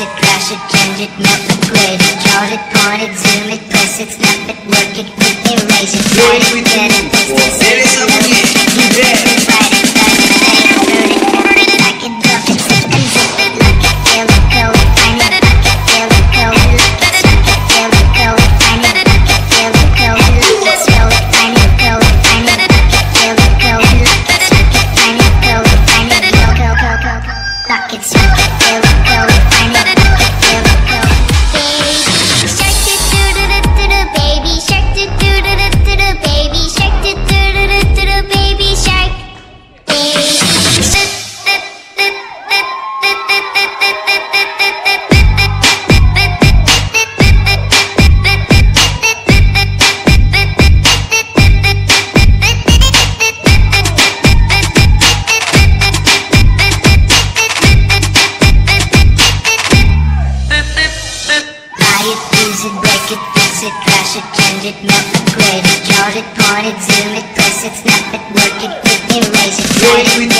it, crash it, change it, melt it, grade it, chart it, point it, zoom it, press it, snap it, work it, quick erase it, write it, get it, fix it, slow it, do it, right it, crash it, change it, melt, upgrade it, chart it, point it, zoom it, press it, snap it, work it, quick erase it, write it.